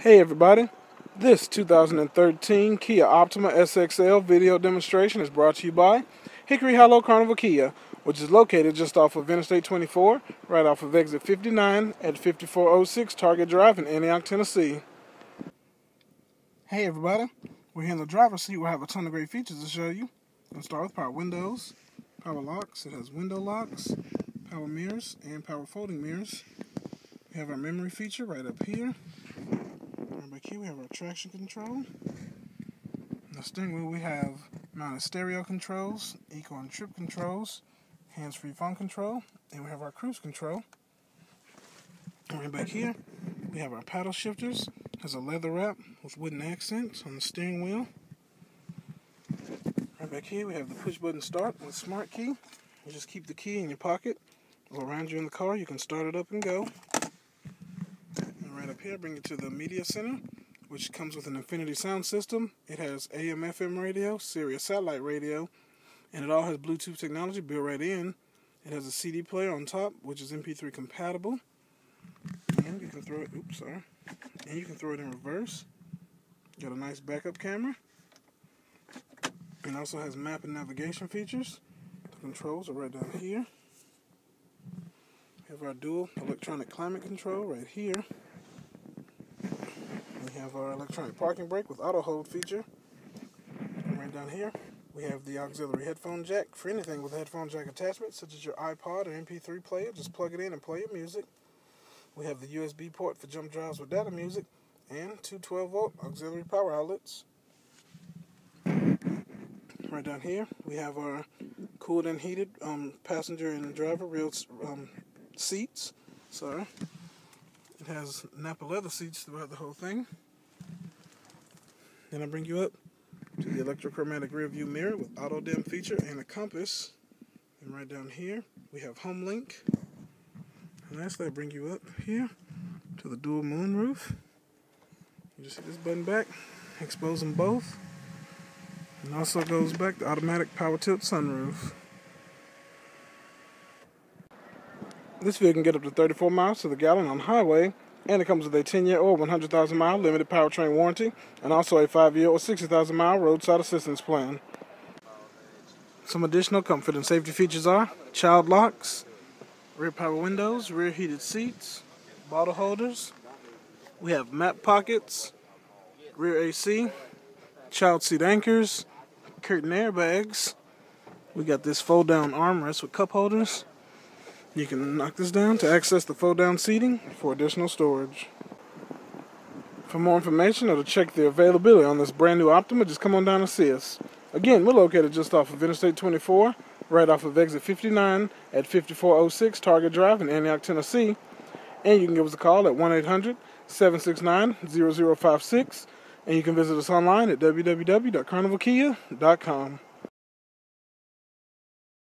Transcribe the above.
Hey everybody, this 2013 Kia Optima SXL video demonstration is brought to you by Hickory Hollow Carnival Kia, which is located just off of Interstate 24, right off of exit 59 at 5406 Target Drive in Antioch, Tennessee. Hey everybody, we're here in the driver's seat. We'll have a ton of great features to show you. We'll start with power windows, power locks. It has window locks, power mirrors, and power folding mirrors. We have our memory feature right up here. Back here we have our traction control. The steering wheel we have mounted stereo controls, eco and trip controls, hands-free phone control, and we have our cruise control. Right back here we have our paddle shifters. Has a leather wrap with wooden accents on the steering wheel. Right back here we have the push button start with smart key. You just keep the key in your pocket or around you in the car. You can start it up and go up here, bring it to the media center, which comes with an Infinity sound system. It has AM FM radio, Sirius satellite radio, and it all has Bluetooth technology built right in. It has a CD player on top, which is MP3 compatible. And you can throw it, oops, sorry. And you can throw it in reverse. Got a nice backup camera. And also has map and navigation features. The controls are right down here. We have our dual electronic climate control right here. We have our electronic parking brake with auto hold feature. And right down here, we have the auxiliary headphone jack for anything with a headphone jack attachment, such as your iPod or MP3 player. Just plug it in and play your music. We have the USB port for jump drives with data music, and two 12 volt auxiliary power outlets. Right down here, we have our cooled and heated um, passenger and driver rear um, seats. Sorry. It has Napa leather seats throughout the whole thing. Then I bring you up to the electrochromatic rear view mirror with auto dim feature and a compass. And right down here, we have home link. And lastly, I bring you up here to the dual moon roof. You just hit this button back, expose them both. And also goes back to automatic power tilt sunroof. This vehicle can get up to 34 miles to the gallon on highway, and it comes with a 10 year or 100,000 mile limited powertrain warranty, and also a 5 year or 60,000 mile roadside assistance plan. Some additional comfort and safety features are child locks, rear power windows, rear heated seats, bottle holders. We have map pockets, rear AC, child seat anchors, curtain airbags. We got this fold down armrest with cup holders. You can knock this down to access the fold down seating for additional storage. For more information or to check the availability on this brand new Optima, just come on down and see us. Again, we're located just off of Interstate 24, right off of exit 59 at 5406 Target Drive in Antioch, Tennessee. And you can give us a call at 1 800 769 0056. And you can visit us online at www.carnivalkia.com.